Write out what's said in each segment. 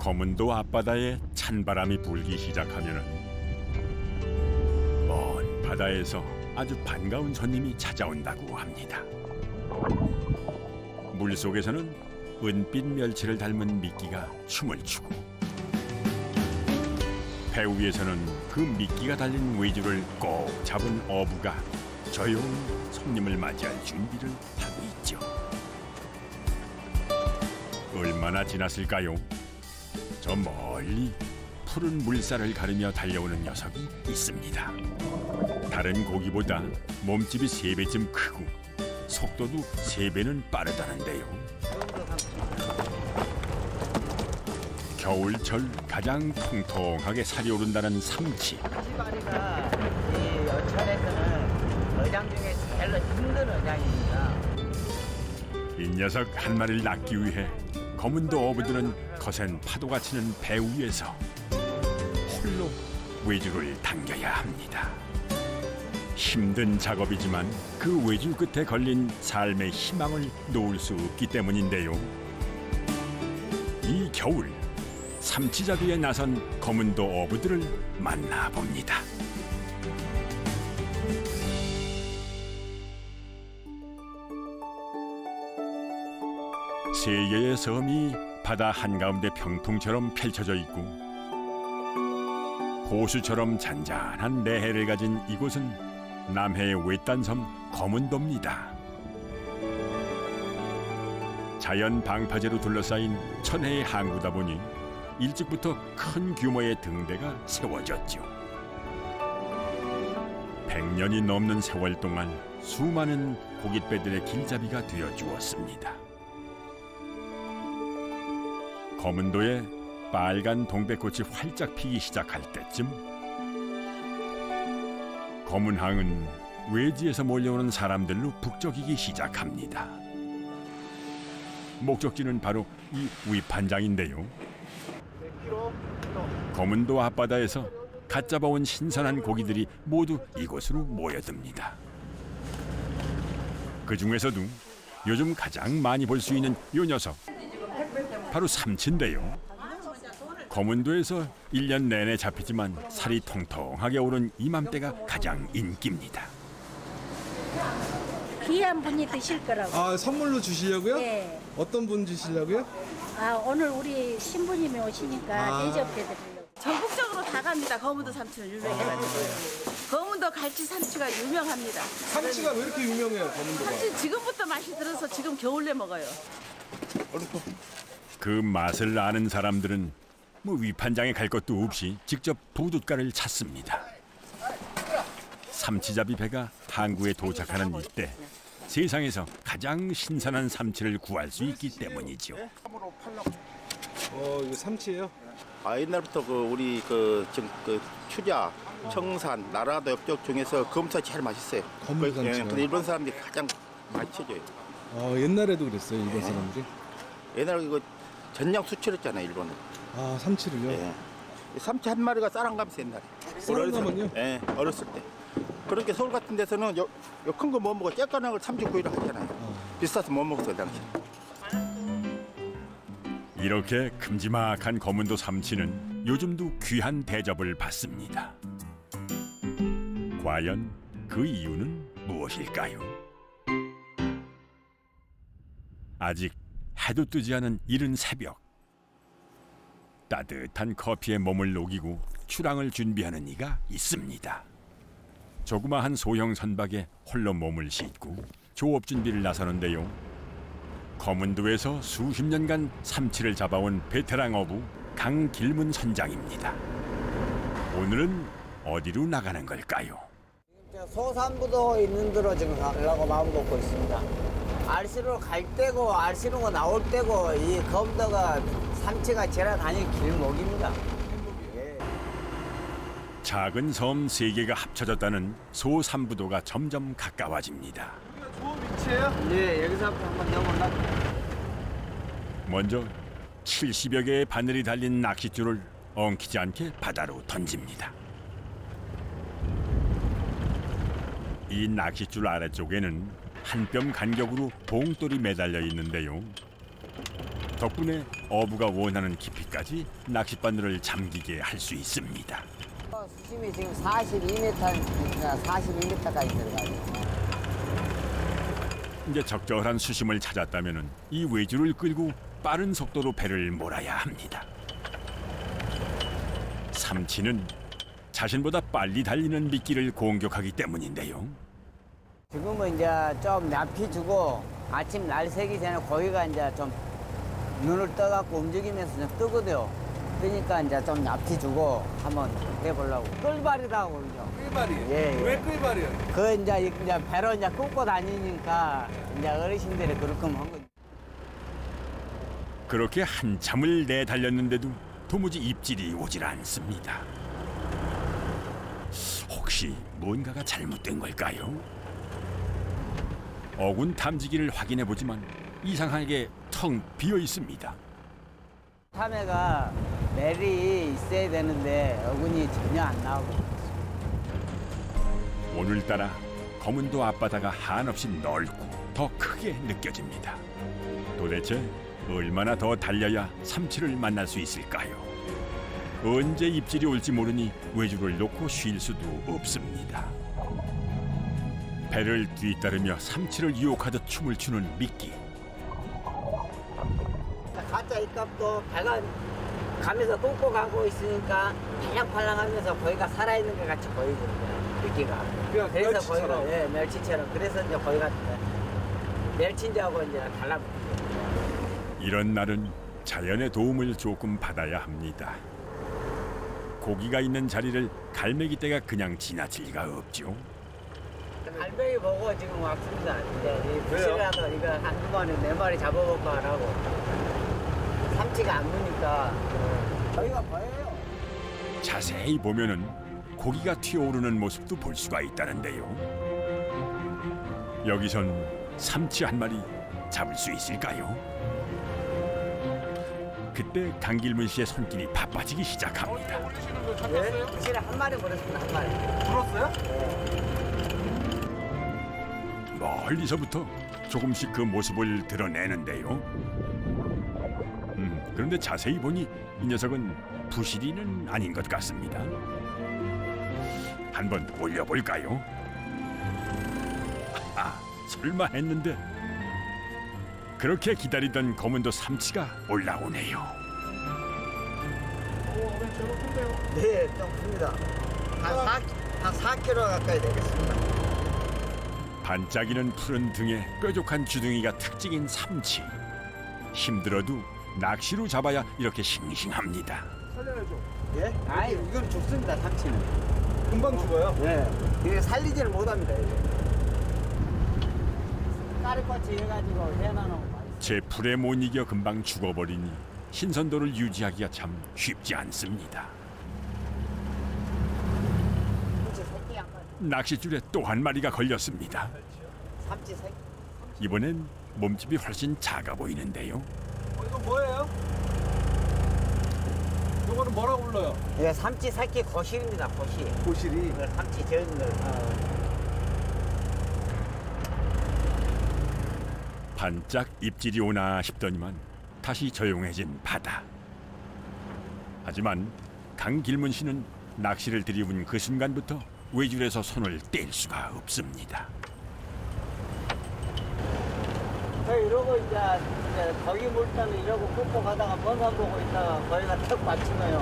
검은도 앞바다에 찬바람이 불기 시작하면은 먼 바다에서 아주 반가운 손님이 찾아온다고 합니다. 물 속에서는 은빛 멸치를 닮은 미끼가 춤을 추고 배 위에서는 그 미끼가 달린 외주를 꼭 잡은 어부가 조용히 손님을 맞이할 준비를 하고 있죠. 얼마나 지났을까요? 저 멀리 푸른 물살을 가르며 달려오는 녀석이 있습니다. 다른 고기보다 몸집이 세 배쯤 크고 속도도 세 배는 빠르다는데요. 겨울철 가장 통통하게 살이 오른다는 삼치. 시바리가 이 여천에서는 어장 중에 제일 힘든 어장입니다. 이 녀석 한 마리를 낳기 위해 검은도 어부들은 거센 파도가 치는 배 위에서 홀로 외주를 당겨야 합니다. 힘든 작업이지만 그 외주 끝에 걸린 삶의 희망을 놓을 수 없기 때문인데요. 이 겨울 삼치잡이에 나선 검은도 어부들을 만나봅니다. 세 개의 섬이 바다 한가운데 병풍처럼 펼쳐져 있고 호수처럼 잔잔한 내해를 가진 이곳은 남해의 외딴 섬 검은도입니다. 자연 방파제로 둘러싸인 천혜의 항구다 보니 일찍부터 큰 규모의 등대가 세워졌죠. 100년이 넘는 세월 동안 수많은 고깃배들의 길잡이가 되어 주었습니다. 검은도에 빨간 동백꽃이 활짝 피기 시작할 때쯤 검은 항은 외지에서 몰려오는 사람들로 북적이기 시작합니다. 목적지는 바로 이 위판장인데요. 검은도 앞바다에서 갓 잡아온 신선한 고기들이 모두 이곳으로 모여듭니다. 그 중에서도 요즘 가장 많이 볼 수 있는 요 녀석 바로 삼치인데요. 검은도에서 일년 내내 잡히지만 살이 통통하게 오른 이맘때가 가장 인기입니다. 귀한 분이 드실 거라고. 아 선물로 주시려고요? 네. 어떤 분 주시려고요? 아 오늘 우리 신부님이 오시니까 아. 대접해드리려고. 전국적으로 다 갑니다. 거문도 삼치는 유명해가지고. 거문도 갈치 삼치가 유명합니다. 삼치가 왜 이렇게 유명해요 검은도가? 삼치 지금부터 맛이 들어서 지금 겨울에 먹어요. 그 맛을 아는 사람들은 뭐 위판장에 갈 것도 없이 직접 부둣가를 찾습니다. 삼치잡이 배가 항구에 도착하는 이때 세상에서 가장 신선한 삼치를 구할 수 있기 때문이죠. 어 이거 삼치예요? 아 옛날부터 그 우리 그 지금 그 추자, 청산, 나라도 옆쪽 중에서 검사 제일 맛있어요. 검은 그. 예, 근데 일본 사람들이 가장 많이 쳐줘요. 어 옛날에도 그랬어요 일본 사람들이. 옛날에 이거 전량 수출했잖아요 일본은. 아 삼치를요? 예. 삼치 한 마리가 쌀한가면서 옛날에. 쌀한가면요? 예, 어렸을 때. 그렇게 서울 같은 데서는 요큰 거 못 먹어 쬐깐한 걸 삼십구이를 하잖아요. 비싸서 못 먹었어요 당시. 이렇게 큼지막한 검은도 삼치는 요즘도 귀한 대접을 받습니다. 과연 그 이유는 무엇일까요? 아직 해도 뜨지 않은 이른 새벽 따뜻한 커피에 몸을 녹이고 출항을 준비하는 이가 있습니다. 조그마한 소형 선박에 홀로 몸을 싣고 조업 준비를 나서는데요. 검은도에서 수십 년간 삼치를 잡아온 베테랑 어부 강길문 선장입니다. 오늘은 어디로 나가는 걸까요? 소산부도 있는 대로 지금 가려고 마음 먹고 있습니다. 알씨로 갈 때고 알씨로가 나올 때고 이 검도가 삼치가 지나다니는 길목입니다. 작은 섬 세 개가 합쳐졌다는 소삼부도가 점점 가까워집니다. 좋은 위치예요? 예, 여기서 한번 넘어가. 먼저 70여 개의 바늘이 달린 낚싯줄을 엉키지 않게 바다로 던집니다. 이 낚싯줄 아래쪽에는 한 뼘 간격으로 봉돌이 매달려 있는데요. 덕분에 어부가 원하는 깊이까지 낚싯바늘을 잠기게 할 수 있습니다. 수심이 지금 42m, 42m까지 들어가요. 이제 적절한 수심을 찾았다면 이 외주를 끌고 빠른 속도로 배를 몰아야 합니다. 삼치는 자신보다 빨리 달리는 미끼를 공격하기 때문인데요. 지금은 이제 좀 납히 주고 아침 날 새기 전에 고기가 이제 좀 눈을 떠갖고 움직이면서 좀 뜨거든요. 그러니까 이제 좀 납히 주고 한번 해보려고. 끌발이라고 그러죠. 끌발이에요? 예, 예. 왜 끌발이에요? 그 이제, 이제 배로 이제 끌고 다니니까 이제 어르신들이 그렇게 한 거죠. 그렇게 한참을 내달렸는데도 도무지 입질이 오질 않습니다. 혹시 뭔가가 잘못된 걸까요? 어군 탐지기를 확인해 보지만 이상하게 텅 비어 있습니다. 참외가 멜이 있어야 되는데 어군이 전혀 안 나오고 오늘따라 검은도 앞바다가 한없이 넓고 더 크게 느껴집니다. 도대체 얼마나 더 달려야 삼치를 만날 수 있을까요? 언제 입질이 올지 모르니 외주를 놓고 쉴 수도 없습니다. 배를 뒤따르며 삼치를 유혹하듯 춤을 추는 미끼. 가짜 입값도 배가 가면서 꽂고 가고 있으니까 팔랑팔랑하면서 거기가 살아있는 것 같이 보이거든요. 느끼가. 그냥 그래서 멸치처럼. 거기가 예, 멸치처럼. 그래서 이제 거기가 멸치인지하고 이제 달라붙죠. 이런 날은 자연의 도움을 조금 받아야 합니다. 고기가 있는 자리를 갈매기 떼가 그냥 지나칠 리가 없죠. 갈매기 보고 지금 왔습니다. 부실이라도 이거 한두 마리, 네 마리 잡아볼까 하라고. 삼치가 안 무니까. 저희가 보여요. 자세히 보면은 고기가 튀어오르는 모습도 볼 수가 있다는데요. 여기선 삼치 한 마리 잡을 수 있을까요? 그때 강길문 씨의 손길이 바빠지기 시작합니다. 예? 부실에 한 마리 버렸습니다. 한 마리. 멀리서부터 조금씩 그 모습을 드러내는데요. 음, 그런데 자세히 보니 이 녀석은 부실이는 아닌 것 같습니다. 한번 올려볼까요? 아, 설마 했는데 그렇게 기다리던 검은도 삼치가 올라오네요. 네, 좀 큽니다. 한 4, 한 4kg 가까이 되겠습니다. 반짝이는 푸른 등에 뾰족한 주둥이가 특징인 삼치. 힘들어도 낚시로 잡아야 이렇게 싱싱합니다. 예? 아니, 이건 죽습니다, 삼치는. 금방 죽어요? 예. 이게 살리지를 못합니다, 이게. 까리꼬치 해가지고 해놔놓으면 맛있어요. 제 풀에 못 이겨 금방 죽어버리니 신선도를 유지하기가 참 쉽지 않습니다. 삼치 새끼 한 마리. 낚싯줄에 또 한 마리가 걸렸습니다. 이번엔 몸집이 훨씬 작아 보이는데요. 어, 이거 뭐예요? 이거는 뭐라고 불러요? 이게 삼치 새끼 고실입니다, 고실. 고실이. 이걸 삼치 저은 걸. 반짝 입질이 오나 싶더니만 다시 조용해진 바다. 하지만 강길문 씨는 낚시를 들이운 그 순간부터 외줄에서 손을 뗄 수가 없습니다. 저 이러고 이제, 이제 거기 물때는 이러고 꽂고 가다가 번만 보고 있다가 거기가 턱 맞추면요.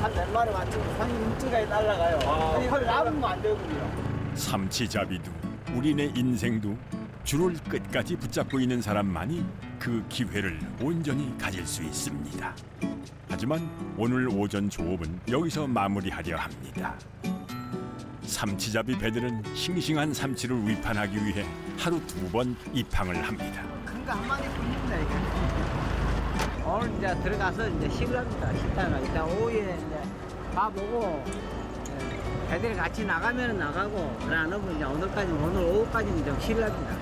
한몇 마리 맞추면 상이 일찌감에 날라가요. 아, 이걸 남으면 안 되거든요. 삼치잡이도 우리네 인생도 줄을 끝까지 붙잡고 있는 사람만이 그 기회를 온전히 가질 수 있습니다. 하지만 오늘 오전 조업은 여기서 마무리하려 합니다. 삼치잡이 배들은 싱싱한 삼치를 위판하기 위해 하루 두 번 입항을 합니다. 큰거 한 마리 뿐입니다, 이게. 오늘 이제 들어가서 이제 식을 합니다, 식당을. 일단 오후에 이제 밥 오고, 예, 애들이 같이 나가면 나가고, 안 오면 이제 오늘까지, 오늘 오후까지는 좀 식을 합니다.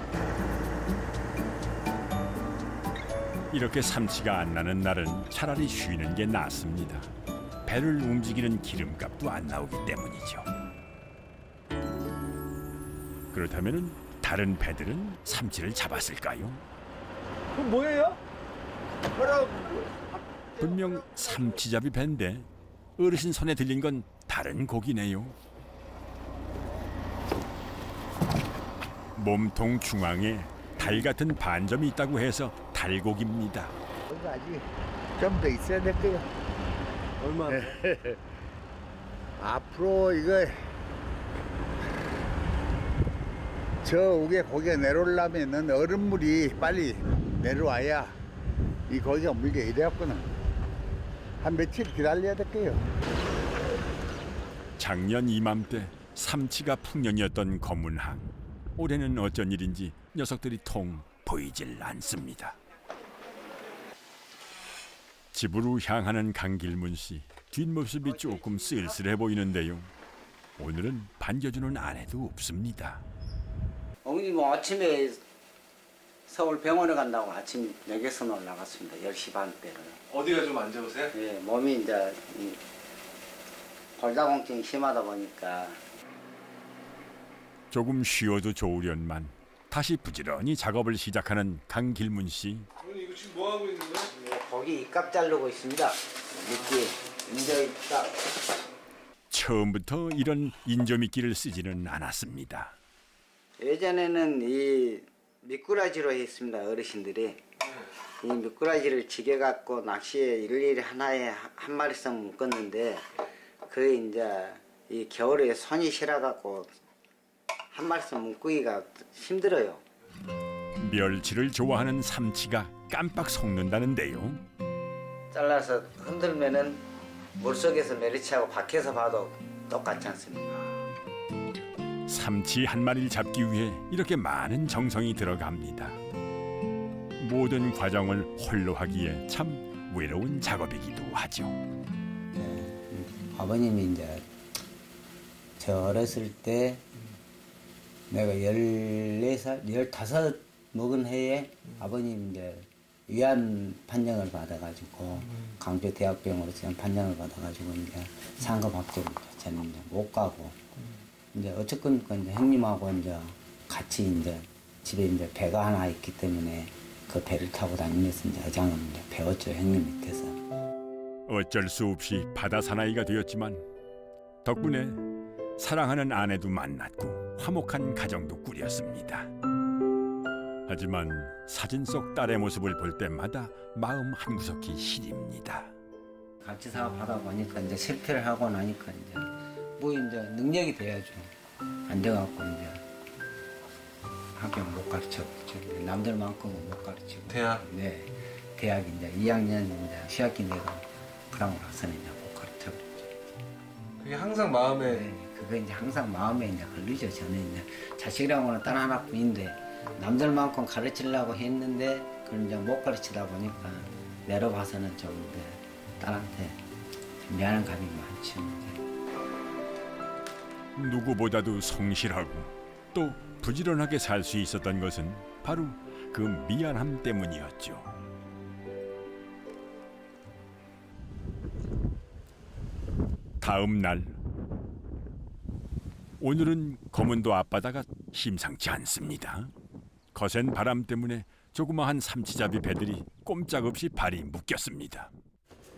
이렇게 삼치가 안 나는 날은 차라리 쉬는 게 낫습니다. 배를 움직이는 기름값도 안 나오기 때문이죠. 그렇다면 다른 배들은 삼치를 잡았을까요? 그럼 뭐예요? 분명 삼치잡이 밴데 어르신 손에 들린 건 다른 고기네요. 몸통 중앙에 달 같은 반점이 있다고 해서 달고기입니다. 아직 좀 더 있어야 될 거예요. 얼마? 앞으로 이거 저 위에 고기가 내려오려면은 얼음물이 빨리 내려와야 이 고기가 물게 이래갖고는 한 며칠 기다려야 될 거예요. 작년 이맘때 삼치가 풍년이었던 검문항. 올해는 어쩐 일인지 녀석들이 통 보이질 않습니다. 집으로 향하는 강길문 씨 뒷모습이 조금 쓸쓸해 보이는데요. 오늘은 반겨주는 아내도 없습니다. 어머니 뭐 아침에 서울 병원에 간다고 아침 내게선 올라갔습니다. 10시 반대로. 어디가 좀 안 좋으세요? 예, 몸이 이제 이 골다공증이 심하다 보니까 조금 쉬어도 좋으련만 다시 부지런히 작업을 시작하는 강길문 씨. 오늘 이거 지금 뭐 하고 있는 거예요? 예, 고기 입값 자르고 있습니다. 미끼 인저 입값. 처음부터 이런 인조미끼를 쓰지는 않았습니다. 예전에는 이 미꾸라지로 했습니다. 어르신들이 이 미꾸라지를 지게 갖고 낚시에 일일이 하나에 한 마리씩 묶었는데 그 이제 이 겨울에 손이 실어 갖고 한 마리씩 묶기가 힘들어요. 멸치를 좋아하는 삼치가 깜빡 속는다는데요. 잘라서 흔들면은 물속에서 메리치하고 밖에서 봐도 똑같지 않습니까? 삼치 한 마리를 잡기 위해 이렇게 많은 정성이 들어갑니다. 모든 과정을 홀로 하기에 참 외로운 작업이기도 하죠. 아버님이 이제 저 어렸을 때 내가 14살, 15 먹은 해에 아버님 이제 위안 판정을 받아가지고 강주 대학병으로서 판정을 받아가지고 이제 상급학교를 저는 이제 못 가고 이제 어쨌건 그 이제 형님하고 이제 같이 이제 집에 이제 배가 하나 있기 때문에 그 배를 타고 다니면서 이제 어장을 이제 배웠죠 형님 밑에서. 어쩔 수 없이 바다 사나이가 되었지만 덕분에 사랑하는 아내도 만났고 화목한 가정도 꾸렸습니다. 하지만 사진 속 딸의 모습을 볼 때마다 마음 한구석이 시립니다. 같이 사업하다 보니까 이제 실패를 하고 나니까 이제 뭐 이제 능력이 돼야죠. 안 돼갖고 이제 학교 못 가르쳤죠. 남들만큼은 못 가르치고. 대학? 네. 대학 이제 2학년 이제 시학기 내고 그러고 나서는 이제 못 가르쳤죠. 그게 항상 마음에 네. 그거 이제 항상 마음에 이제 걸리죠. 저는 이제 자식이라고는 딸 하나뿐인데 남들만큼 가르치려고 했는데 그걸 이제 못 가르치다 보니까 내려봐서는 좀 이제 딸한테 좀 미안한 감이 많죠. 이제. 누구보다도 성실하고 또 부지런하게 살 수 있었던 것은 바로 그 미안함 때문이었죠. 다음 날 오늘은 검은도 앞바다가 심상치 않습니다. 거센 바람 때문에 조그마한 삼치잡이 배들이 꼼짝없이 발이 묶였습니다.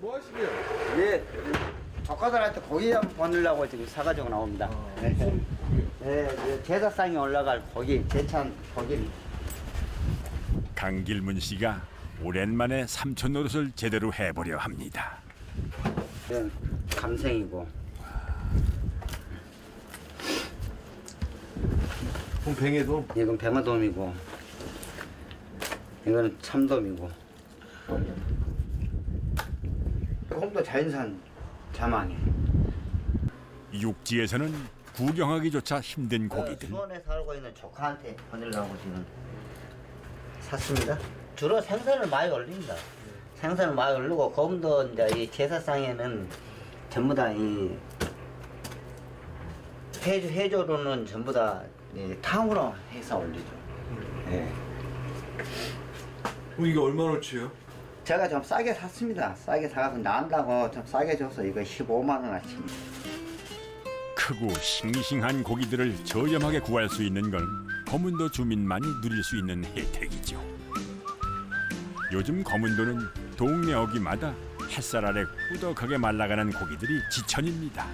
뭐 하시게요? 예, 조카들한테 고기 좀 보내려고 지금 사가지고 나옵니다. 네, 네, 제사상에 올라갈 고기, 제찬 고기. 강길문 씨가 오랜만에 삼촌 노릇을 제대로 해보려 합니다. 이건 감생이고, 봄뱅에도 이건 병어돔이고, 이거는 참돔이고. 홈도 자연산 자망이. 육지에서는 구경하기조차 힘든 고기들. 수원에 살고 있는 조카한테 보내려고 지금 샀습니다. 주로 생선을 많이 올립니다. 생선을 많이 올리고 검도 이제 이 제사상에는 전부 다이 회조 회조로는 전부 다 예, 탕으로 해서 올리죠. 예. 어, 이게 얼마나치예요? 제가 좀 싸게 샀습니다. 싸게 사가서 나온다고 좀 싸게 줘서 이거 15만 원어치. 크고 싱싱한 고기들을 저렴하게 구할 수 있는 건 검은도 주민만이 누릴 수 있는 혜택이죠. 요즘 검은도는 동네 어귀마다 햇살 아래 꾸덕하게 말라가는 고기들이 지천입니다.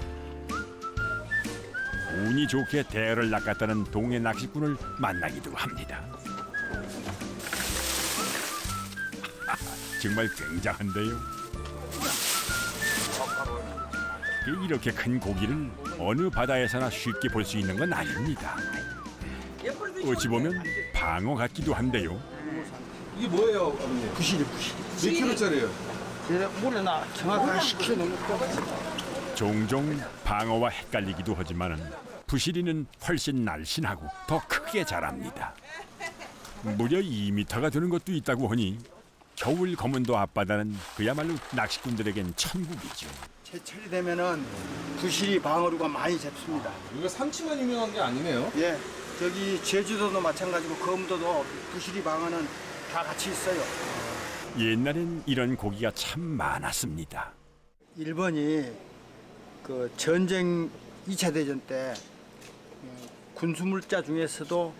운이 좋게 대어를 낚았다는 동해 낚시꾼을 만나기도 합니다. 정말 굉장한데요. 이렇게 큰 고기를 어느 바다에서나 쉽게 볼 수 있는 건 아닙니다. 어찌 보면 방어 같기도 한데요. 이게 뭐예요, 아버님? 부실이 부실. 몇 킬로짜리예요? 그래 물에 나 정확하게 10kg 넘고. 종종 방어와 헷갈리기도 하지만은 부시리는 훨씬 날씬하고 더 크게 자랍니다. 무려 2미터가 되는 것도 있다고 하니 겨울 검은도 앞바다는 그야말로 낚시꾼들에겐 천국이죠. 제철이 되면은 부실이 방어류가 많이 잡습니다. 이거 삼치만 유명한 게 아니네요. 예, 저기 제주도도 마찬가지고 검도도 부실이 방어는 다 같이 있어요. 옛날엔 이런 고기가 참 많았습니다. 일본이 그 전쟁 2차 대전 때 어, 군수물자 중에서도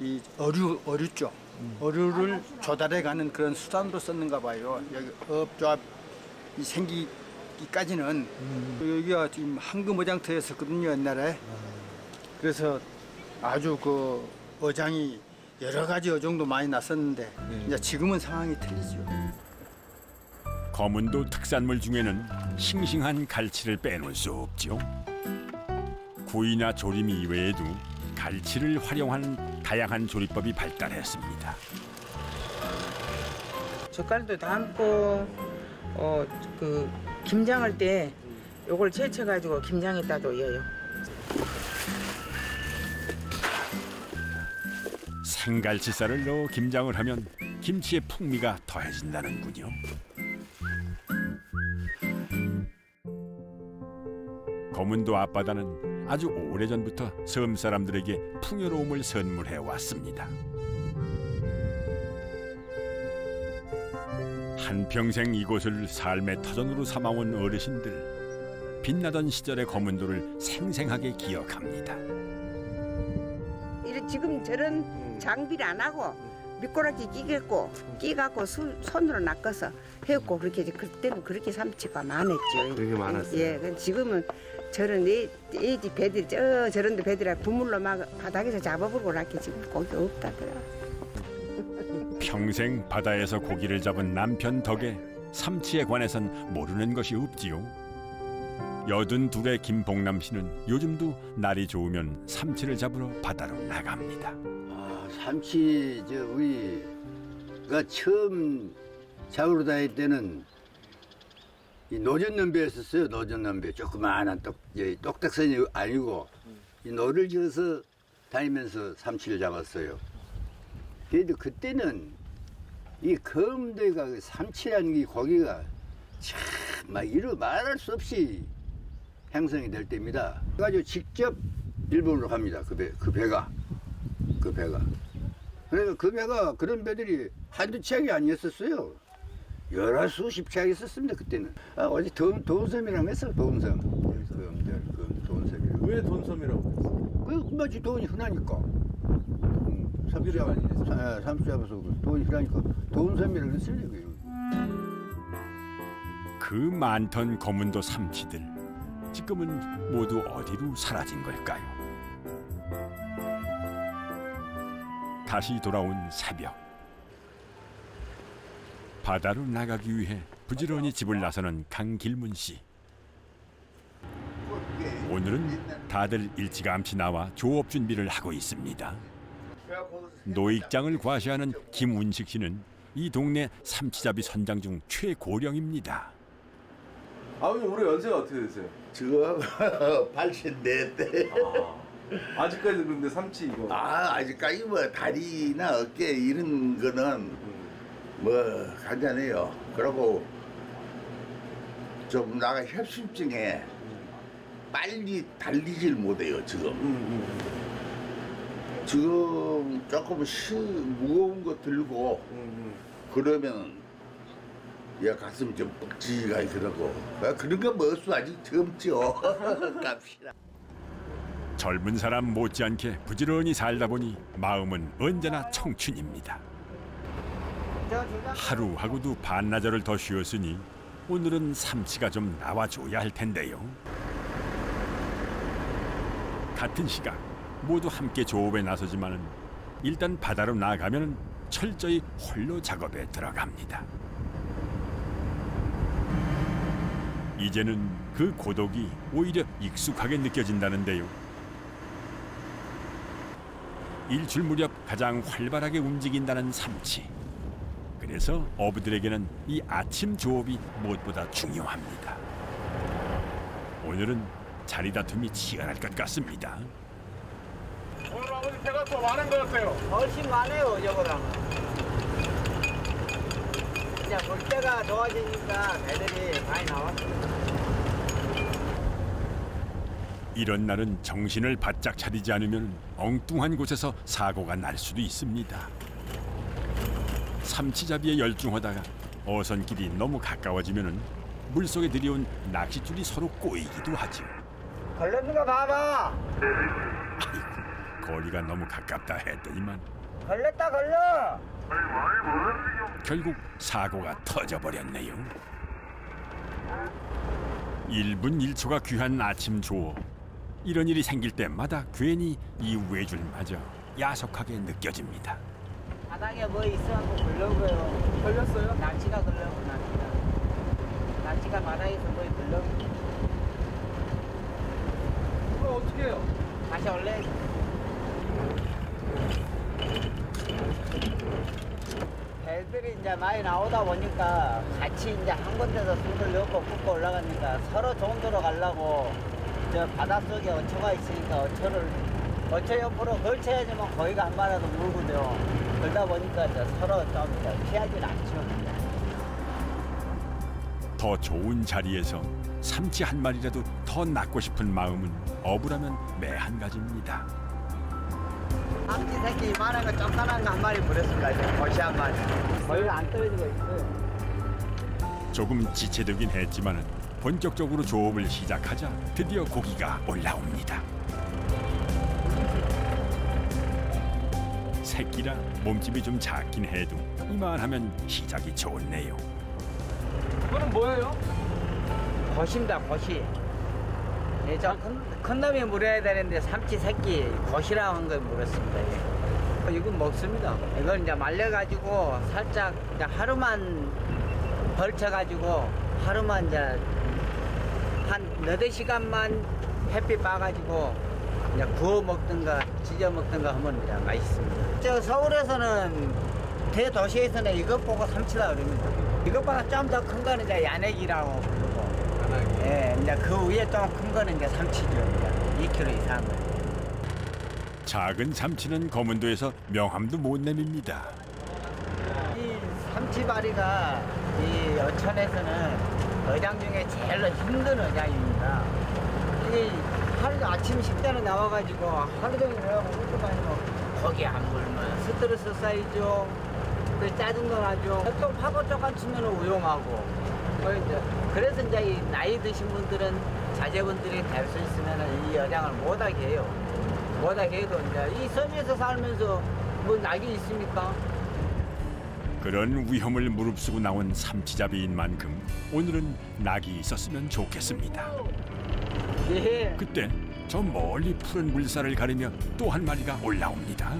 이 어류 어류죠. 어류를 조달해 가는 그런 수단으로 썼는가 봐요. 여기 업조합이 생기기까지는 여기가 지금 황금 어장터였었거든요 옛날에. 그래서 아주 그 어장이 여러 가지 어종도 많이 났었는데 이제 지금은 상황이 틀리죠. 검은도 특산물 중에는 싱싱한 갈치를 빼놓을 수 없죠. 구이나 조림 이외에도 갈치를 활용한 다양한 조리법이 발달했습니다. 젓갈도 담고 어 그 김장할 때 요걸 채쳐 가지고 김장에다도 넣어요. 생갈치살을 넣어 김장을 하면 김치의 풍미가 더해진다는군요. 검은도 앞바다는 아주 오래전부터 섬 사람들에게 풍요로움을 선물해 왔습니다. 한평생 이곳을 삶의 터전으로 삼아온 어르신들 빛나던 시절의 검은도를 생생하게 기억합니다. 이래 지금 저런 장비를 안 하고 미꾸라지 끼겠고 끼갖고 수- 손으로 낚아서 해갖고 그렇게 그때는 그렇게 삼치가 많았죠. 되게 많았어요. 예, 근데 지금은 저런 애, 애지 배들 저 저런 데 배들아 부물로 막 바닥에서 잡아보고 이렇게 지금 고기 없다더라. 평생 바다에서 고기를 잡은 남편 덕에 삼치에 관해선 모르는 것이 없지요. 여든 둘의 김봉남 씨는 요즘도 날이 좋으면 삼치를 잡으러 바다로 나갑니다. 아, 삼치 저 우리가 처음 잡으러 다닐 때는 이 노전넘배였었어요. 노전넘배 조그마한 똑 예, 똑딱선이 아니고 이 노를 저어서 다니면서 삼치를 잡았어요. 그래도 그때는 이 검대가 그 삼치라는 게 고기가 참 막 이루 말할 수 없이 형성이 될 때입니다. 그래가지고 직접 일본으로 갑니다. 그 배, 그 배가. 그 배가. 그래서 그 배가 그런 배들이 한두 척이 아니었었어요. 여러 수십 척이 있었습니다, 그때는. 아, 어제 돈, 돈섬이라고 했어, 돈섬. 그, 그, 돈섬이라고. 왜 돈섬이라고 그랬어요? 그, 마치 돈이 흔하니까. 음, 삼수 잡, 많이 해서. 아, 삼수 잡아서 그 돈이 흔하니까 돈섬이라고 그게. 그 많던 검은도 삼치들 지금은 모두 어디로 사라진 걸까요? 다시 돌아온 새벽 바다로 나가기 위해 부지런히 집을 나서는 강길문 씨 오늘은 다들 일찌감치 나와 조업 준비를 하고 있습니다. 노익장을 과시하는 김운식 씨는 이 동네 삼치잡이 선장 중 최고령입니다. 아버님 올해 연세가 어떻게 되세요? 지금 84대. 아직까지 근데 삼치 이거. 아, 아직까지 뭐 다리나 어깨 이런 거는 뭐 간단해요. 그리고 좀 나가 협심증에 빨리 달리질 못해요, 지금. 지금 조금 시, 무거운 거 들고 그러면 얘 가슴 좀 뻑지가 그러고 아, 그런 거 먹을 아직 젊죠. 갑시다. 젊은 사람 못지않게 부지런히 살다 보니 마음은 언제나 청춘입니다. 하루하고도 반나절을 더 쉬었으니 오늘은 삼치가 좀 나와줘야 할 텐데요. 같은 시각 모두 함께 조업에 나서지만은 일단 바다로 나가면 철저히 홀로 작업에 들어갑니다. 이제는 그 고독이 오히려 익숙하게 느껴진다는데요. 일출 무렵 가장 활발하게 움직인다는 삼치. 그래서 어부들에게는 이 아침 조업이 무엇보다 중요합니다. 오늘은 자리 다툼이 치열할 것 같습니다. 오늘 아버지 배가 더 많은 것 같아요. 훨씬 많아요, 저거랑은. 이제 물때가 좋아지니까 배들이 많이 나왔어요. 이런 날은 정신을 바짝 차리지 않으면 엉뚱한 곳에서 사고가 날 수도 있습니다. 삼치잡이에 열중하다가 어선길이 너무 가까워지면 물속에 들이온 낚싯줄이 서로 꼬이기도 하죠. 걸렸는 거 봐봐. 거리가 너무 가깝다 했더니만 걸렸다, 걸려. 결국 사고가 터져버렸네요. 1분 1초가 귀한 아침 조업. 이런 일이 생길 때마다 괜히 이 외줄마저 야속하게 느껴집니다. 바닥에 뭐 있어갖고 걸려고요. 걸렸어요? 낚시가 걸려고, 낚시가. 낚시가 바닥에서 뭐 걸려고. 그럼 어떻게 해요? 다시 올래. 배들이 이제 많이 나오다 보니까 같이 이제 한 군데서 손을 넣고 굽고 올라가니까 서로 좋은 데로 가려고 저 바닷속에 어초가 있으니까 어초를 어초 옆으로 걸쳐야지만 거기가 한 마리라도 물거든요. 그러다 보니까 이제 서로 좀 피하지는 않죠. 더 좋은 자리에서 삼치 한 마리라도 더 낳고 싶은 마음은 어부라면 매한 가지입니다. 삼치 새끼 이만한 거 조그만한 거 한 마리 버렸습니다. 이제 거시 한 마리. 거의 안 떨어지고 있어요. 조금 지체되긴 했지만은 본격적으로 조업을 시작하자 드디어 고기가 올라옵니다. 새끼라 몸집이 좀 작긴 해도 이만하면 시작이 좋네요. 이거는 뭐예요? 거시입니다, 거시. 예, 저 큰, 큰 놈이 물어야 되는데 삼치 새끼 거시라고 한 걸 물었습니다. 예. 이건 먹습니다. 이걸 이제 말려가지고 살짝 이제 하루만 벌쳐가지고 하루만 이제 한 너댓 시간만 햇빛 봐가지고 이제 구워 먹든가 지져 먹든가 하면 이제 맛있습니다. 저 서울에서는 대도시에서는 이것 보고 삼치라 그럽니다. 이것보다 좀 더 큰 거는 이제 야내기라고 부르고 예, 이제 그 위에 좀 큰 거는 이제 삼치죠. 이제 2kg 이상은. 작은 삼치는 검은도에서 명함도 못 내밉니다. 이 삼치바리가 이 어천에서는 어장 중에 제일 힘든 어장입니다. 이 하루 아침 식단에 나와가지고 하루 종일 내가 먹을 거 아니고 고기 안 물면 스트레스 쌓이죠. 그 짜증도 나죠. 또 파고 쪼간 치면 우용하고. 그래서 이제 이 나이 드신 분들은 자제분들이 될 수 있으면 이 여장을 못하게 해요. 못하게 해도 이제 이 섬에서 살면서 뭐 낙이 있습니까? 그런 위험을 무릅쓰고 나온 삼치잡이인 만큼 오늘은 낙이 있었으면 좋겠습니다. 예. 그때 저 멀리 푸른 물살을 가리며 또 한 마리가 올라옵니다.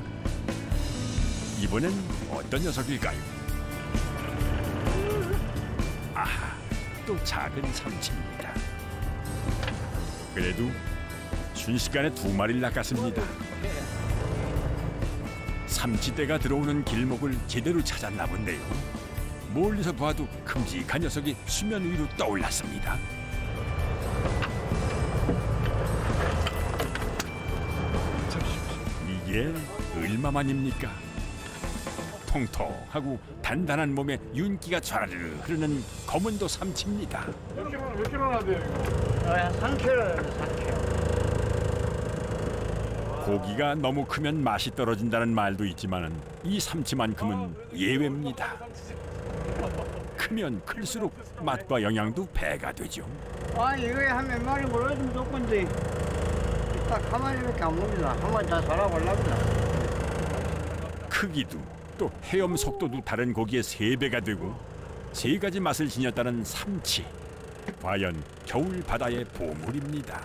이번엔 어떤 녀석일까요? 아하, 또 작은 삼치입니다. 그래도 순식간에 두 마리를 낚았습니다. 삼치대가 들어오는 길목을 제대로 찾았나 본데요. 멀리서 봐도 큼직한 녀석이 수면 위로 떠올랐습니다. 이게 얼마만입니까? 통통하고 단단한 몸에 윤기가 좌르르 흐르는 검은도 삼치입니다. 몇 킬로 몇 킬로나 돼요? 어, 3kg, 3kg. 고기가 너무 크면 맛이 떨어진다는 말도 있지만은 이 삼치만큼은 예외입니다. 크면 클수록 맛과 영양도 배가 되죠. 아, 이거에 한 몇 마리 물어주면 좋건데. 딱한 마리밖에 안 봅니다. 한 마리 다 돌아보려고요. 크기도 또 헤엄 속도도 다른 고기의 세 배가 되고 세 가지 맛을 지녔다는 삼치. 과연 겨울 바다의 보물입니다.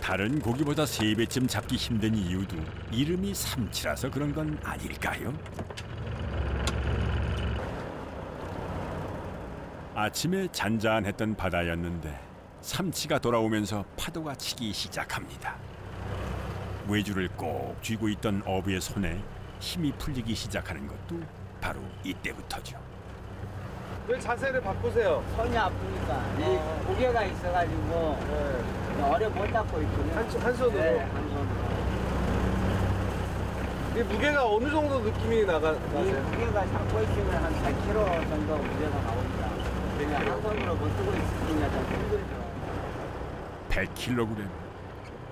다른 고기보다 세 배쯤 잡기 힘든 이유도 이름이 삼치라서 그런 건 아닐까요? 아침에 잔잔했던 바다였는데 삼치가 돌아오면서 파도가 치기 시작합니다. 외주를 꼭 쥐고 있던 어부의 손에 힘이 풀리기 시작하는 것도 바로 이때부터죠. 왜 자세를 바꾸세요? 손이 아프니까 이 무게가 있어가지고 어려 못 잡고 있거든요. 한, 손- 한 손으로? 네, 한 손으로. 이 무게가 어느 정도 느낌이 나가, 이 나세요? 무게가 잡고 있으면 한 100kg 정도 무게가 나옵니다. 그러니까 한 손으로 못 쓰고 있으니까 좀 힘들죠. 100kg.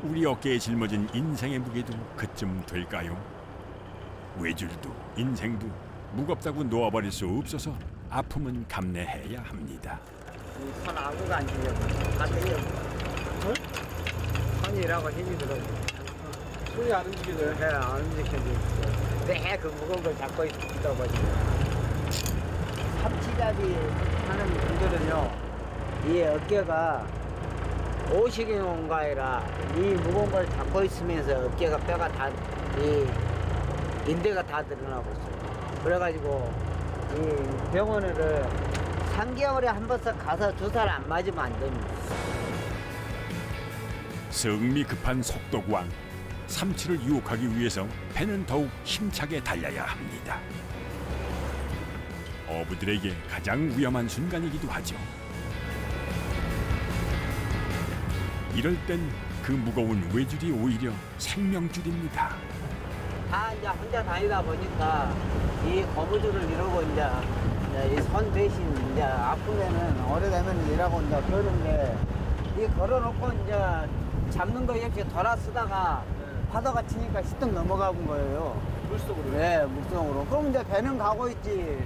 우리 어깨에 짊어진 인생의 무게도 그쯤 될까요? 외줄도 인생도 무겁다고 놓아버릴 수 없어서 아픔은 감내해야 합니다. 손 아무도 안 주려고 다 들려. 손이라고 힘이 들어. 손이 안 움직여져요? 네, 안 움직여져. 네그 무거운 걸 잡고 있다 보니까. 삼치잡이 하는 분들은요, 이 어깨가 오시경인가 아니라 이 무거운 걸 잡고 있으면서 어깨가 뼈가 다, 이 인대가 다 드러나고 있어요. 그래가지고 이 병원을 3개월에 한 번씩 가서 주사를 안 맞으면 안 됩니다. 성미 급한 속도광 삼치를 유혹하기 위해서 배는 더욱 힘차게 달려야 합니다. 어부들에게 가장 위험한 순간이기도 하죠. 이럴 땐 그 무거운 외줄이 오히려 생명줄입니다. 다 이제 혼자 다니다 보니까 이 거무줄을 이러고 이제, 이제 대신 이제 아프면은 오래되면 이라고 이제 그러는데 이 걸어놓고 이제 잡는 거 역시 돌아 쓰다가 파도가 치니까 시떡 넘어가본 거예요. 물속으로? 네, 물속으로. 그럼 이제 배는 가고 있지.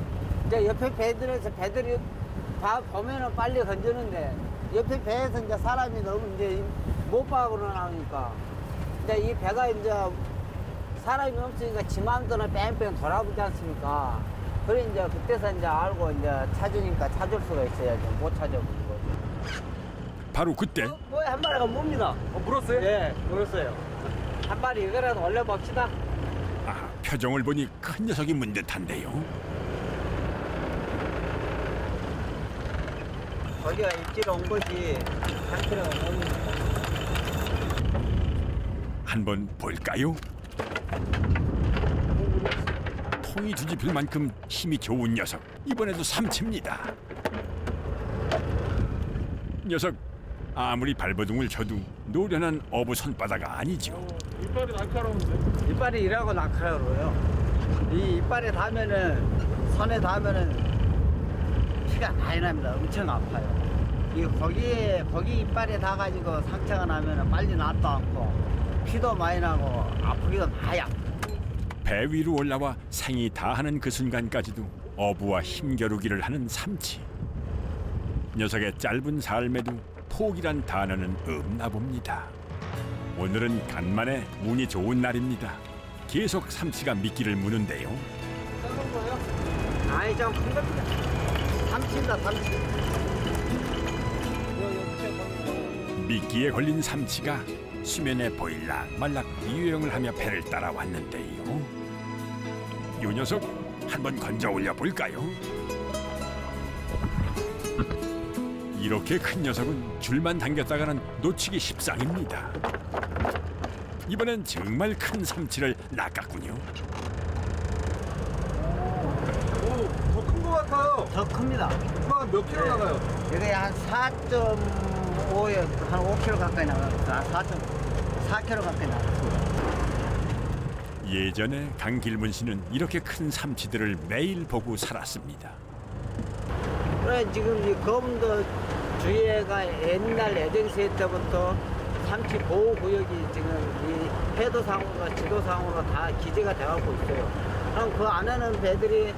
이제 옆에 배들에서 배들이 다 보면은 빨리 건지는데 옆에 배에서 이제 사람이 너무 이제 못 박으러 나오니까 이제 이 배가 이제 사람이 없으니까 지 마음대로 뺑뺑 돌아보지 않습니까? 그래 이제 그때서 이제 알고 이제 찾으니까 찾을 수가 있어야죠. 못 찾아보는 거죠. 바로 그때 뭐야 한 마리가 뭡니다. 어, 물었어요? 예, 물었어요. 한 마리 이거라도 올려봅시다. 아, 표정을 보니 큰 녀석이 문 듯한데요. 거기가 입질 온 것이 한 킬로가 넘습니다. 한번 볼까요? 통이 뒤집힐 만큼 힘이 좋은 녀석. 이번에도 삼치입니다. 녀석 아무리 발버둥을 쳐도 노련한 어부 손바닥 아니죠. 이빨이 날카로운데? 이빨이 이라고 날카로워요. 이 이빨에 닿으면은 손에 닿으면은 피가 많이 납니다. 엄청 아파요. 이 거기에 거기 이빨에 닿아가지고 상처가 나면은 빨리 낫도 않고 피도 많이 나고 아프기도 아프. 배 위로 올라와 생이 다하는 그 순간까지도 어부와 힘겨루기를 하는 삼치. 녀석의 짧은 삶에도 포기란 단어는 없나 봅니다. 오늘은 간만에 운이 좋은 날입니다. 계속 삼치가 미끼를 무는데요. 아니 좀큰 겁니다. 삼치다 삼치. 미끼에 걸린 삼치가 수면에 보일락 말락 이유영을 하며 배를 따라왔는데요. 요 녀석 한번 건져 올려 볼까요? 이렇게 큰 녀석은 줄만 당겼다가는 놓치기 십상입니다. 이번엔 정말 큰 삼치를 낚았군요. 오, 더큰거 같아요. 더 큽니다. 몇 킬로 네. 나가요? 이게 한 4.5에 한 5kg 가까이 나갔어요. 4.4kg 가까이 나갔습니다. 예전에 강길문 씨는 이렇게 큰 삼치들을 매일 보고 살았습니다. 그래 지금 이 검도 주위가 옛날 애정세 때부터 삼치 보호 구역이 지금 이 해도상으로 지도상으로 다 기재가 돼갖고 있어요. 그럼 그 안에는 배들이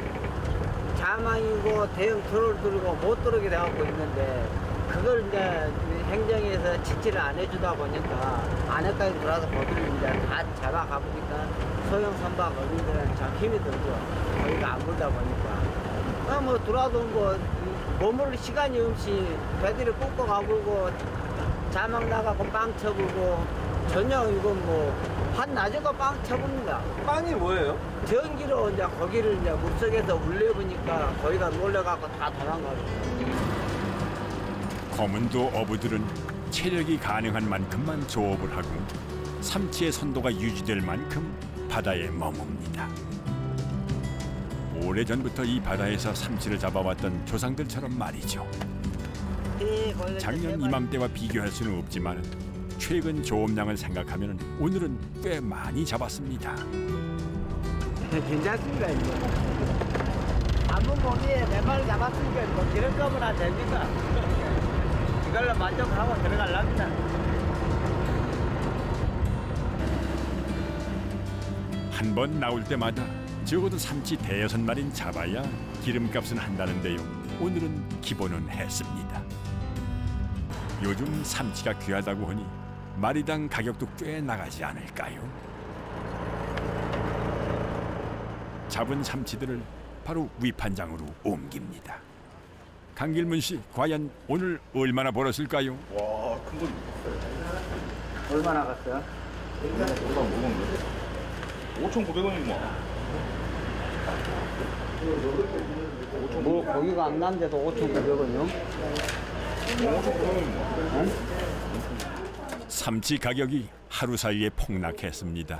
자망이고 대형 트롤 들고 못 들어오게 돼갖고 있는데 그걸 이제 행정에서 지지를 안 해주다 보니까 안에까지 들어와서 거기를 이제 다 잡아가 보니까 소형 선박 어민들은 참 힘이 들죠. 거기가 안 불다 보니까. 아, 뭐 들어와도 뭐 머무를 시간이 없이 배들이 꽂고 가보고 자막 나가고 빵 쳐보고 저녁 이건 뭐 한 낮에도 빵 쳐봅니다. 빵이 뭐예요? 전기로 이제 고기를 이제 물속에서 울려보니까 거기가 놀래갖고 다 도망가고. 검은도 어부들은 체력이 가능한 만큼만 조업을 하고 삼치의 선도가 유지될 만큼 바다에 머뭅니다. 오래전부터 이 바다에서 삼치를 잡아왔던 조상들처럼 말이죠. 작년 세 이맘때와 비교할 수는 없지만 최근 조업량을 생각하면 오늘은 꽤 많이 잡았습니다. 괜찮습니다 이제. 한번 보기에 네 마리 잡았으니까 뭐 기름 거면 됩니까? 이걸로 만족하고 들어갈랍니다. 한 번 나올 때마다 적어도 삼치 대여섯 마리는 잡아야 기름값은 한다는데요. 오늘은 기본은 했습니다. 요즘 삼치가 귀하다고 하니 마리당 가격도 꽤 나가지 않을까요? 잡은 삼치들을 바로 위판장으로 옮깁니다. 강길문 씨, 과연 오늘 얼마나 벌었을까요? 와, 큰 거. 얼마나 갔어요? 얼마 먹었는데? 5,900원이구만. 뭐 고기가 안 난데도 5,900원이요? 5,900원이구만. 삼치 가격이 하루 사이에 폭락했습니다.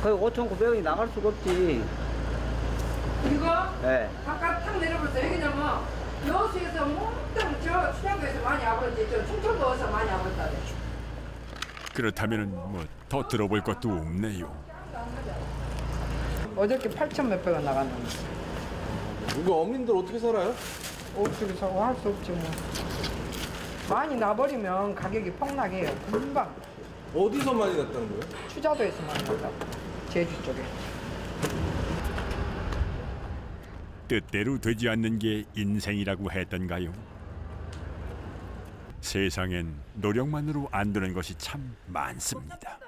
거의 5,900원이 나갈 수가 없지. 이거 예. 바깥 탁 내려버렸어. 여기냐면 여수에서 몽땅 저 춘향도에서 많이 와버렸지. 저 충청도에서 많이 와버렸다. 그렇다면 뭐 더 들어볼 것도 없네요. 어저께 8천 몇백 원 나갔는데 우리 어민들 어떻게 살아요? 어떻게 사고 할 수 없지 뭐. 많이 나버리면 가격이 폭락해요. 금방 어디서 많이 났다는 거예요? 추자도에서 많이 났다고. 제주 쪽에. 뜻대로 되지 않는 게 인생이라고 했던가요? 세상엔 노력만으로 안 되는 것이 참 많습니다.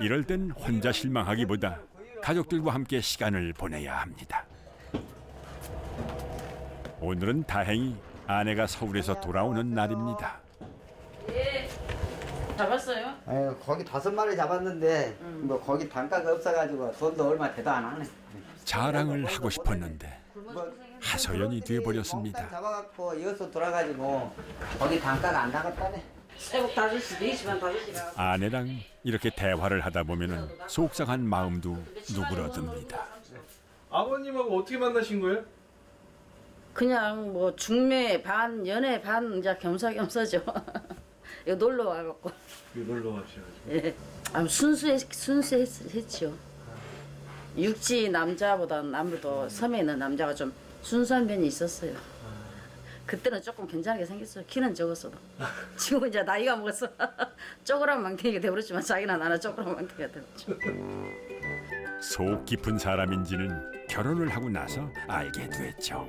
이럴 땐 혼자 실망하기보다 가족들과 함께 시간을 보내야 합니다. 오늘은 다행히 아내가 서울에서 돌아오는 날입니다. 잡았어요? 예, 거기 다섯 마리 잡았는데 뭐 거기 단가가 없어가지고 돈도 얼마 대도 안 하네. 자랑을 하고 싶었는데 하소연이 돼버렸습니다. 잡아갖고 이어서 돌아가지고 거기 단가가 안 나갔다네. 새벽 다섯 시, 네 시간 다섯 시간. 아내랑 이렇게 대화를 하다 보면은 속상한 마음도 누그러듭니다. 아버님하고 어떻게 만나신 거예요? 그냥 뭐 중매 반 연애 반 이제 겸사겸사죠. 이거 놀러 와갖고 놀러 가셔가지고. 예, 아, 순수했 순수했죠. 육지 남자보다는 아무래도 섬에 있는 남자가 좀 순수한 면이 있었어요. 그때는 조금 괜찮게 생겼어요. 키는 적었어도. 지금 이제 나이가 먹어서 쪼그란 망태기가 돼버렸지만 자기나 나나 쪼그란 망태기가 되었죠. 속 깊은 사람인지는 결혼을 하고 나서 알게 됐죠.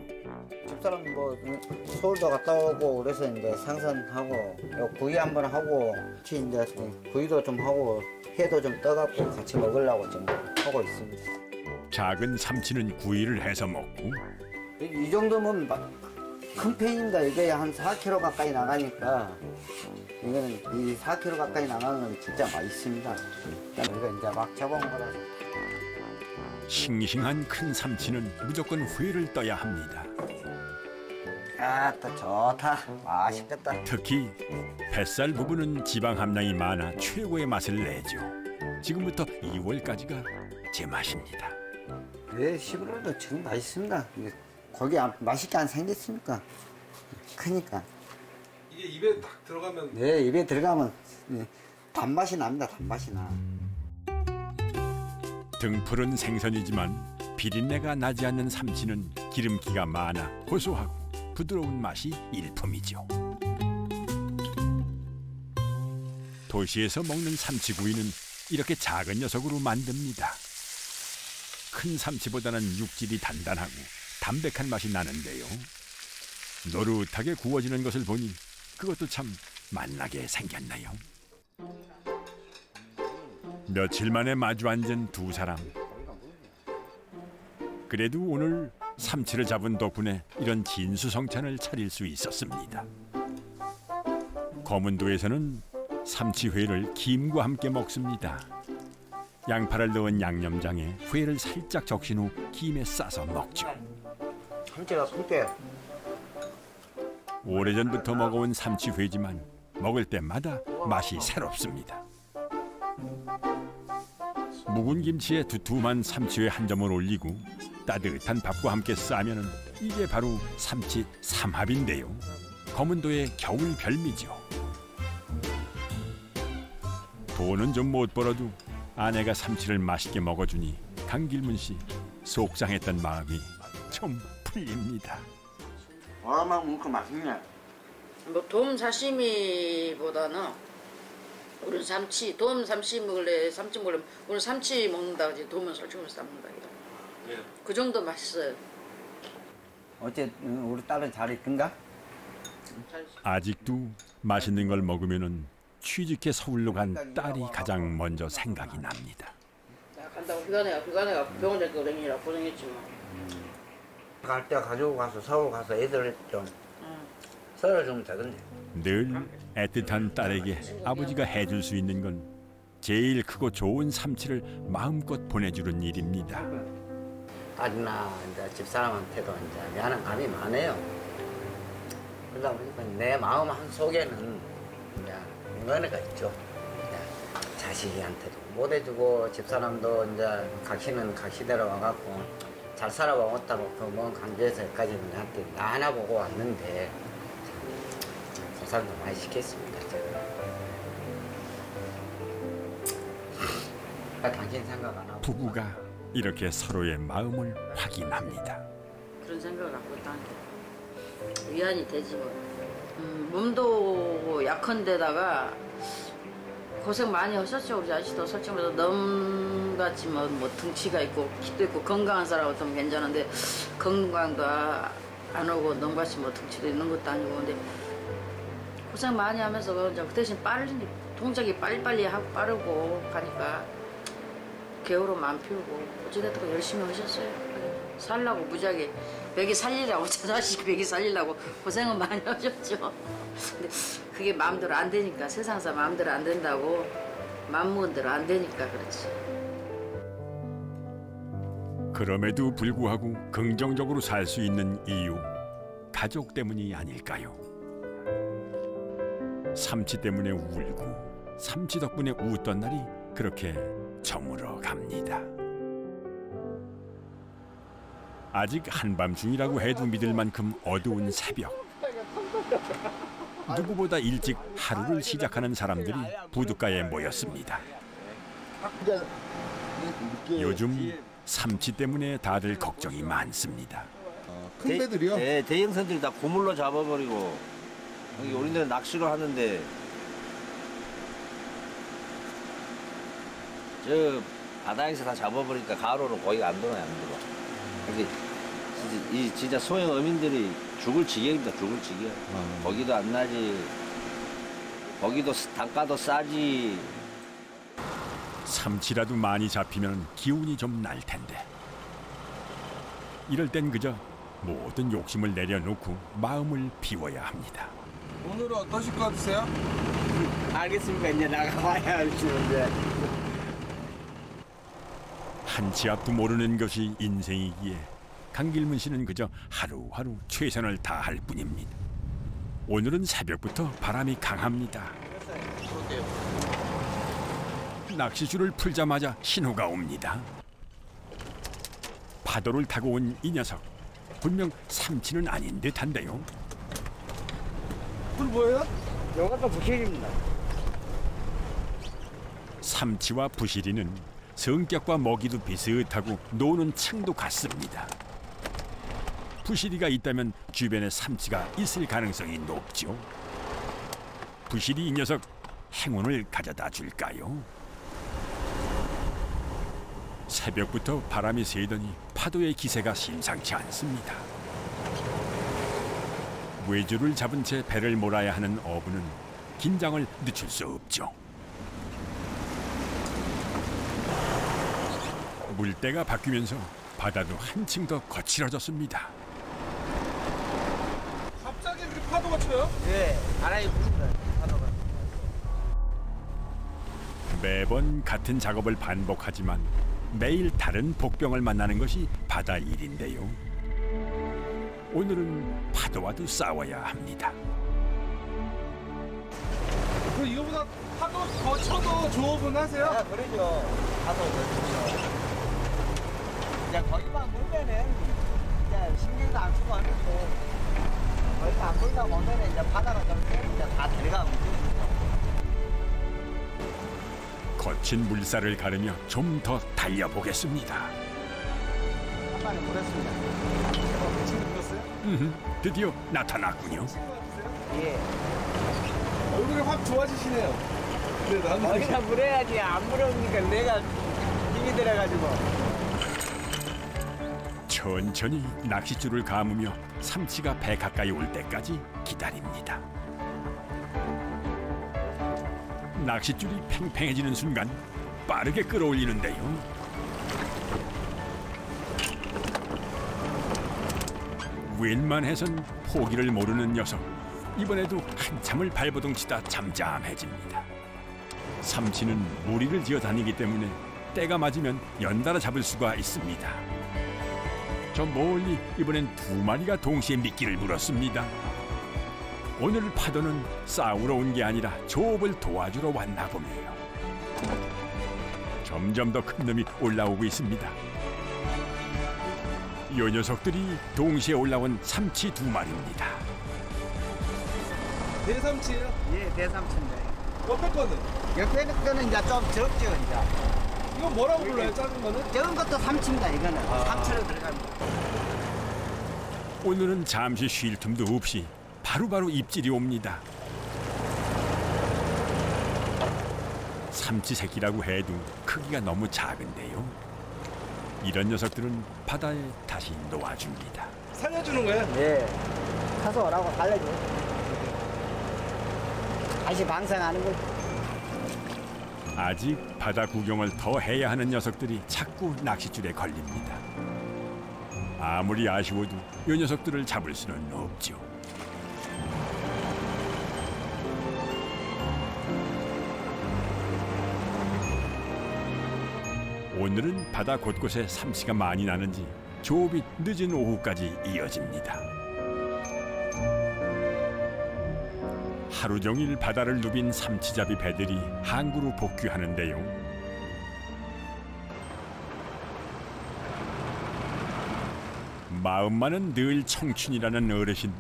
집사람 뭐 서울도 갔다 오고 그래서 이제 상선하고 요 구이 한번 하고 같이 이제 구이도 좀 하고 회도 좀 떠갖고 같이 먹으려고 좀 하고 있습니다. 작은 삼치는 구이를 해서 먹고 이, 이 정도면 막큰 편입니다. 이게 한 4kg 가까이 나가니까 이거는 이 4kg 가까이 나가는 건 진짜 맛있습니다. 우리가 이제 막 잡아온 거라서. 싱싱한 큰 삼치는 무조건 회를 떠야 합니다. 아따 좋다. 맛있겠다. 특히 뱃살 부분은 지방 함량이 많아 최고의 맛을 내죠. 지금부터 2월까지가 제 맛입니다. 네, 11월도 지금 맛있습니다. 안- 맛있게 안 생겼습니까? 크니까. 이게 입에 딱 들어가면 네, 입에 들어가면 예, 단맛이 납니다. 단맛이 나. 등푸른 생선이지만 비린내가 나지 않는 삼치는 기름기가 많아 고소하고 부드러운 맛이 일품이죠. 도시에서 먹는 삼치구이는 이렇게 작은 녀석으로 만듭니다. 큰 삼치보다는 육질이 단단하고 담백한 맛이 나는데요. 노릇하게 구워지는 것을 보니 그것도 참 맛나게 생겼나요? 며칠 만에 마주 앉은 두 사람 그래도 오늘 삼치를 잡은 덕분에 이런 진수성찬을 차릴 수 있었습니다. 검은도에서는 삼치회를 김과 함께 먹습니다. 양파를 넣은 양념장에 회를 살짝 적신 후 김에 싸서 먹죠. 삼치가 크게 오래전부터 먹어온 삼치회지만 먹을 때마다 맛이 새롭습니다. 묵은 김치에 두툼한 삼치회 한 점을 올리고 따뜻한 밥과 함께 싸면은 이게 바로 삼치 삼합인데요. 검은도의 겨울 별미죠. 돈은 좀 못 벌어도 아내가 삼치를 맛있게 먹어주니 강길문 씨 속상했던 마음이 좀 풀립니다. 와만 먹고 맛있네. 뭐돔 사시미보다는 우리는 삼치 돔 삼치 먹을래 삼치 먹을래 오늘 삼치 먹는다 그지 돔은 솔직히 이 거그 정도 맛있어요 어째 응, 우리 딸은 잘 있던가? 아직도 맛있는 걸 먹으면은 취직해 서울로 간 딸이 가장 먼저 생각이 납니다. 나 간다고 휴가 내가 휴가 내가 병원 갈 거랭이라 고생했지만 갈 때 가지고 가서 서울 가서 애들 좀 썰어주면 되던데. 늘 애틋한 딸에게 아버지가 해줄 수 있는 건 제일 크고 좋은 삼치를 마음껏 보내주는 일입니다. 딸이나 이제 집사람한테도 이제 미안한 감이 많아요. 그러다 보니까 내 마음 한 속에는 이제 은혜가 있죠. 자식이한테도 못 해주고 집사람도 이제 각시는 각시대로 와갖고 잘 살아왔다고 그먼 강주에서 여기까지 나한테 나 하나 보고 왔는데 참 고생도 많이 시켰습니다. 제가. 아, 부부가 이렇게 서로의 마음을 확인합니다. 그런 생각을 갖고 있다는 게 위안이 되지 뭐. 음, 몸도 약한데다가 고생 많이 하셨죠 우리 아저씨도 솔직히 말해서 넘같이 뭐, 뭐 등치가 있고 키도 있고 건강한 사람 같으면 괜찮은데 건강도 아- 안 오고 넘같이 뭐 등치도 있는 것도 아니고 근데 고생 많이 하면서 그 대신 빨리 동작이 빨리빨리 하고 빠르고 가니까 게으름 안 피우고 어찌됐든 열심히 하셨어요. 살라고 무지하게 배기 살리라고 저 자식 배기 살리려고 고생은 많이 하셨죠. 근데 그게 마음대로 안 되니까 세상사 마음대로 안 된다고 마음 먹은 대로 안 되니까 그렇지. 그럼에도 불구하고 긍정적으로 살 수 있는 이유 가족 때문이 아닐까요? 삼치 때문에 울고 삼치 덕분에 웃던 날이 그렇게 저물어 갑니다. 아직 한밤중이라고 해도 믿을 만큼 어두운 새벽. 누구보다 일찍 하루를 시작하는 사람들이 부둣가에 모였습니다. 요즘 삼치 때문에 다들 걱정이 많습니다. 큰 배들이요? 네, 대형선들 다 고물로 잡아버리고 여기 우리는 낚시를 하는데 저 바다에서 다 잡아버리니까 가로로 고기가 안 들어요, 안 들어. 이게 진짜, 이 진짜 소형 어민들이 죽을 지경입니다, 죽을 지경. 고기도 안 나지, 고기도 스- 단가도 싸지. 삼치라도 많이 잡히면 기운이 좀 날 텐데. 이럴 땐 그저 모든 욕심을 내려놓고 마음을 비워야 합니다. 오늘은 어떠실 것 같으세요? 알겠습니까? 이제 나가봐야 알지는데. 한치 앞도 모르는 것이 인생이기에 강길문 씨는 그저 하루하루 최선을 다할 뿐입니다. 오늘은 새벽부터 바람이 강합니다. 낚시줄을 풀자마자 신호가 옵니다. 파도를 타고 온 이 녀석 분명 삼치는 아닌 듯한데요. 불 뭐예요? 요것도 부실입니다. 삼치와 부시리는 성격과 먹이도 비슷하고 노는 층도 같습니다. 부시리가 있다면 주변에 삼치가 있을 가능성이 높죠. 부시리 이 녀석 행운을 가져다 줄까요? 새벽부터 바람이 세더니 파도의 기세가 심상치 않습니다. 외주를 잡은 채 배를 몰아야 하는 어부는 긴장을 늦출 수 없죠. 물때가 바뀌면서 바다도 한층 더 거칠어졌습니다. 갑자기 이렇게 파도가 쳐요? 예, 바람이 부니다 파도가. 매번 같은 작업을 반복하지만 매일 다른 복병을 만나는 것이 바다 일인데요. 오늘은 파도와도 싸워야 합니다. 그 이거보다 파도 더 쳐도 조업은 하세요? 아, 그러죠. 파도 그렇죠. 이제 거기만 물면은 이제 신경도 안 쓰고 하는데 거기만 안 물다 보면은 이제 바다가 좀 이제 다 들어가고 거친 물살을 가르며 좀 더 달려보겠습니다. 한 마리 물었습니다. 음흠, 드디어 나타났군요. 예. 얼굴이 확 좋아지시네요. 네, 나는 거기다 물어야지 안 물으니까 내가 힘이 들어가지고 천천히 낚싯줄을 감으며 삼치가 배 가까이 올 때까지 기다립니다. 낚싯줄이 팽팽해지는 순간 빠르게 끌어올리는데요. 웬만해선 포기를 모르는 녀석. 이번에도 한참을 발버둥치다 잠잠해집니다. 삼치는 무리를 지어 다니기 때문에 때가 맞으면 연달아 잡을 수가 있습니다. 저 멀리 이번엔 두 마리가 동시에 미끼를 물었습니다. 오늘 파도는 싸우러 온 게 아니라 조업을 도와주러 왔나 보네요. 점점 더 큰 놈이 올라오고 있습니다. 요 녀석들이 동시에 올라온 삼치 두 마리입니다. 대삼치예요? 예, 대삼치인데. 옆에 거는? 옆에 거는 이제 좀 적죠, 이제. 이건 뭐라고 불러요, 작은 거는? 적은 것도 삼치입니다, 이거는. 삼치로 들어갑니다. 오늘은 잠시 쉴 틈도 없이 바로 바로 입질이 옵니다. 삼치 새끼라고 해도 크기가 너무 작은데요. 이런 녀석들은 바다에 다시 놓아줍니다. 살려주는 거예요? 예. 가서 오라고 살려줘. 다시 방생하는 거. 아직 바다 구경을 더 해야 하는 녀석들이 자꾸 낚싯줄에 걸립니다. 아무리 아쉬워도 이 녀석들을 잡을 수는 없죠. 오늘은 바다 곳곳에 삼치가 많이 나는지 조업이 늦은 오후까지 이어집니다. 하루 종일 바다를 누빈 삼치잡이 배들이 항구로 복귀하는데요. 마음만은 늘 청춘이라는 어르신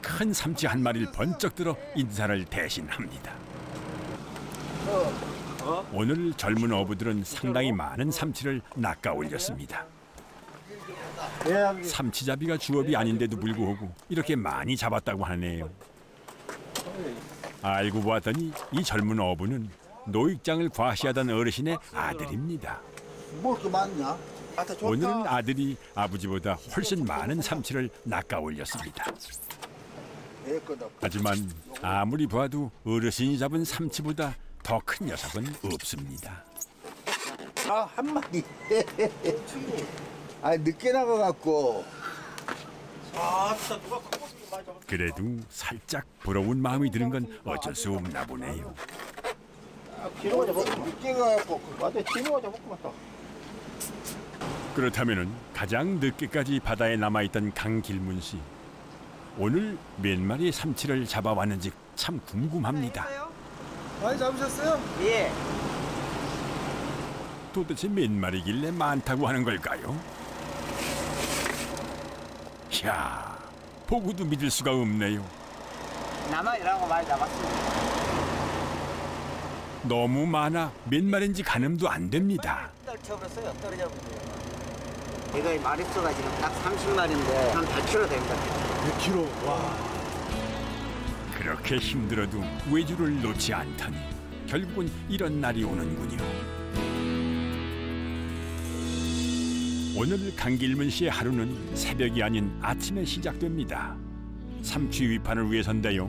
큰 삼치 한 마리를 번쩍 들어 인사를 대신합니다. 오늘 젊은 어부들은 상당히 많은 삼치를 낚아 올렸습니다. 삼치잡이가 주업이 아닌데도 불구하고 이렇게 많이 잡았다고 하네요. 알고 보았더니 이 젊은 어부는 노익장을 과시하던 어르신의 아들입니다. 뭐 이렇게 많냐? 오늘은 아들이 아버지보다 훨씬 많은 삼치를 낚아 올렸습니다. 하지만 아무리 봐도 어르신이 잡은 삼치보다 더 큰 녀석은 없습니다. 아, 한 마리. 아, 늦게 나가갖고. 그래도 살짝 부러운 마음이 드는 건 어쩔 수 없나 보네요. 뒤로. 늦게. 맞아, 뒤로 가자. 그렇다면 가장 늦게까지 바다에 남아 있던 강길문 씨. 오늘 몇 마리의 삼치를 잡아왔는지 참 궁금합니다. 많이 잡으셨어요? 예. 도대체 몇 마리길래 많다고 하는 걸까요? 야, 보고도 믿을 수가 없네요. 나만이라고 많이 잡았습니다. 너무 많아 몇 마리인지 가늠도 안 됩니다. 떨쳐버렸어요, 떨어져 버렸어요. 이거 이 마리수가 지금 딱 30마리인데 한 100kg 됩니다. 100kg? 와. 그렇게 힘들어도 외주를 놓지 않다니 결국은 이런 날이 오는군요. 오늘 강길문 씨의 하루는 새벽이 아닌 아침에 시작됩니다. 삼치 위판을 위해서인데요.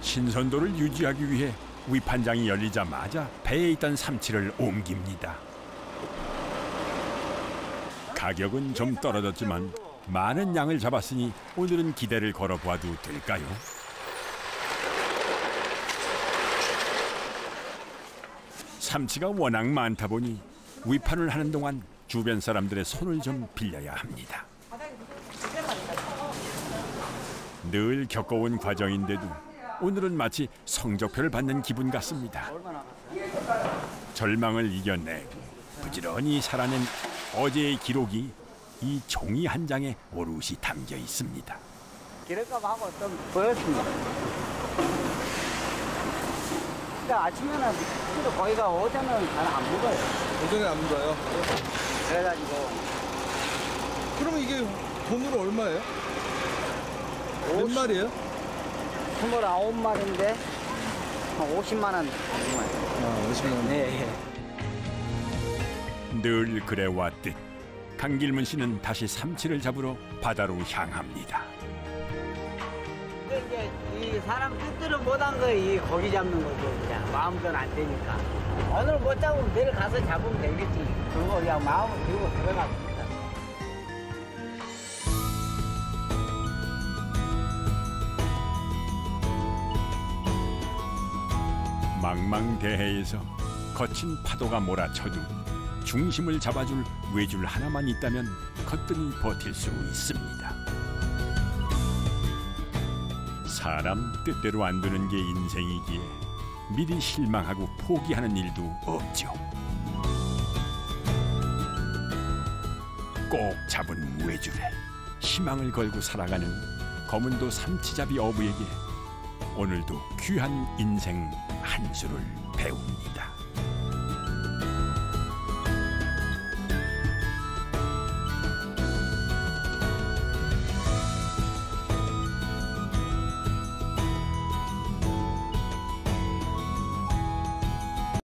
신선도를 유지하기 위해 위판장이 열리자마자 배에 있던 삼치를 옮깁니다. 가격은 좀 떨어졌지만 많은 양을 잡았으니 오늘은 기대를 걸어보아도 될까요? 삼치가 워낙 많다 보니 위판을 하는 동안 주변 사람들의 손을 좀 빌려야 합니다. 늘 겪어온 과정인데도 오늘은 마치 성적표를 받는 기분 같습니다. 절망을 이겨내고 부지런히 살아낸 어제의 기록이 이 종이 한 장에 오롯이 담겨 있습니다. 기름값하고 좀 보였습니다. 근데 아침에는 그래도 거기가 오전은 잘안 먹어요. 오전에 안 물어요? 그래가지고 그러면 이게 돈으로 얼마예요? 몇 마리예요? 29마리인데 한 50만 원. 아, 50만 원. 네. 늘 그래왔듯 강길문 씨는 다시 삼치를 잡으러 바다로 향합니다. 이제 이 사람 뜻대로 못한 거이 고기 잡는 거죠. 그냥 마음대로 안 되니까. 오늘 못 잡으면 내일 가서 잡으면 되겠지. 그리고 그냥 마음을 들고 들어갑니다. 망망대해에서 거친 파도가 몰아쳐도 중심을 잡아줄 외줄 하나만 있다면 거뜬히 버틸 수 있습니다. 사람 뜻대로 안 되는 게 인생이기에 미리 실망하고 포기하는 일도 없죠. 꼭 잡은 외줄에 희망을 걸고 살아가는 검은도 삼치잡이 어부에게 오늘도 귀한 인생 한 수를 배웁니다.